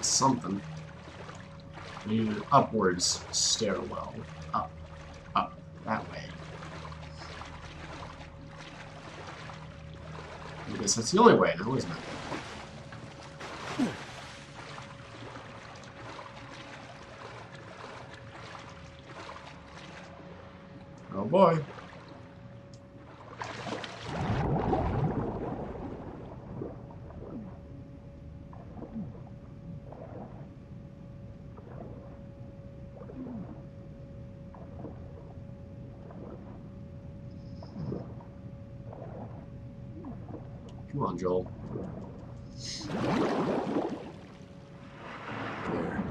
Something. I need an upwards stairwell. Up. Up. That way. I guess that's the only way now, isn't it? Oh boy. Come on, Joel. There.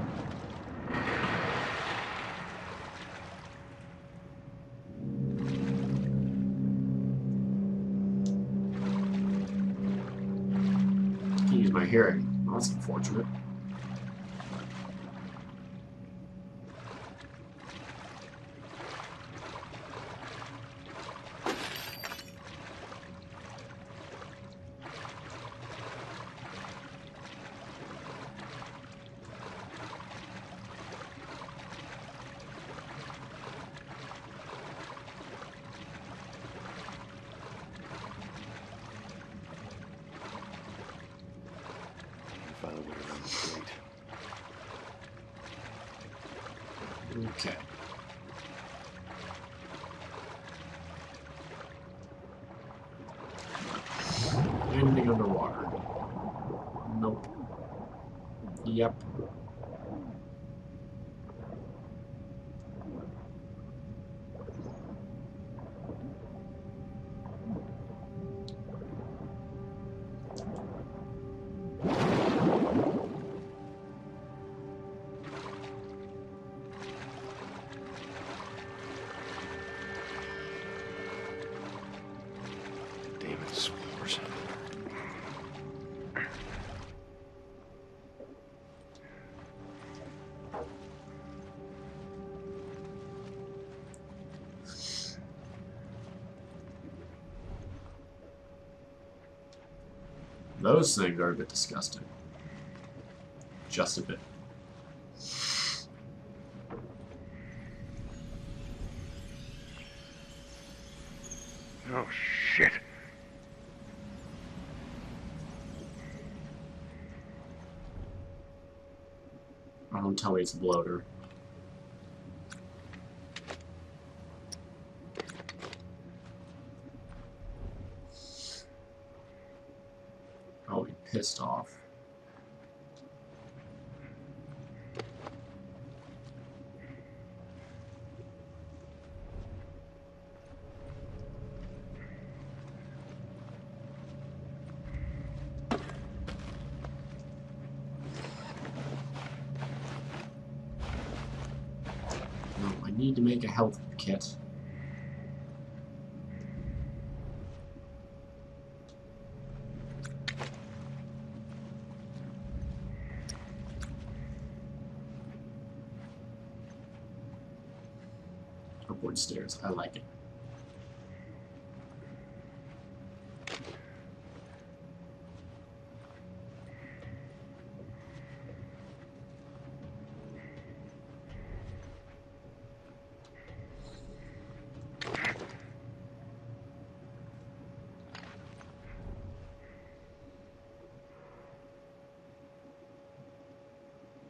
Use my hearing. Well, that's unfortunate. Okay. Anything underwater? Nope. Yep. Those things are a bit disgusting. Just a bit. Oh shit. Oh, don't tell me it's a bloater. Pissed off. No, I need to make a health kit. Upward stairs. I like it.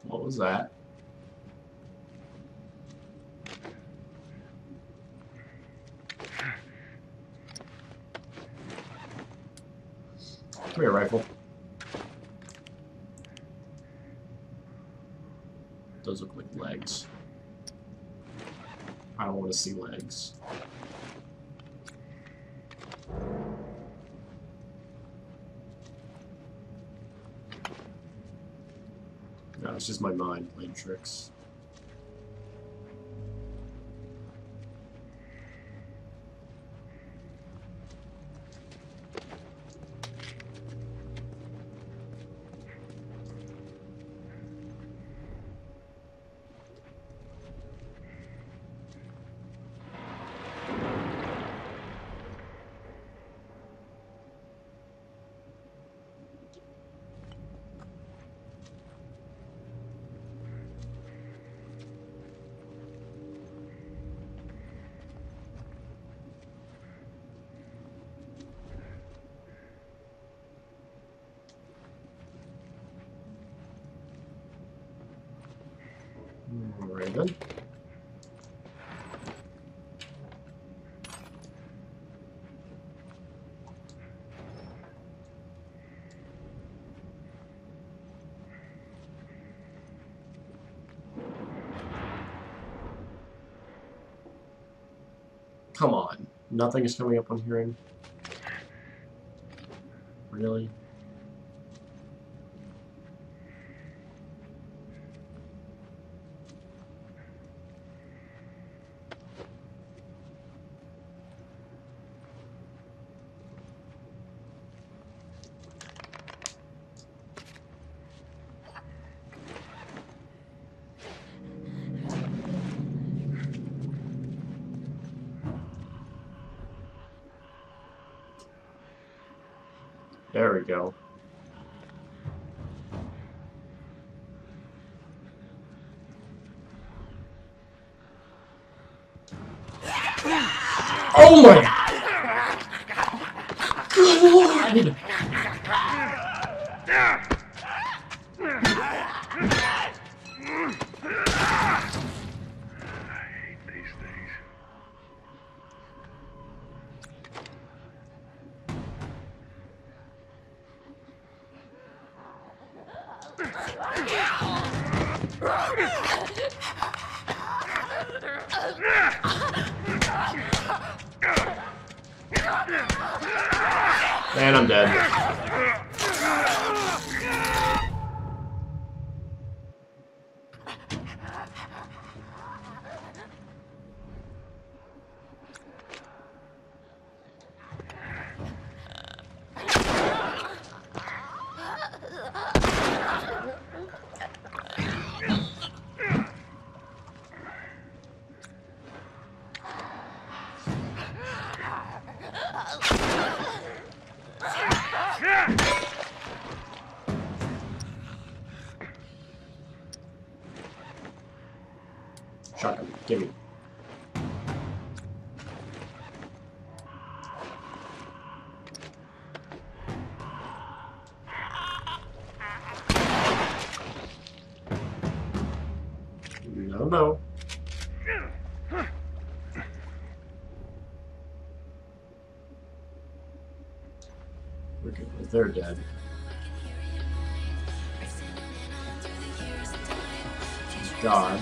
What was that? Come here, rifle. Those look like legs. I don't want to see legs. No, it's just my mind playing tricks. Very good. Come on. Nothing is coming up on hearing. Really? There we go. Oh my good lord! I hate these things. And I'm dead. Shotgun, gimme. No, no. Okay, they're dead. God.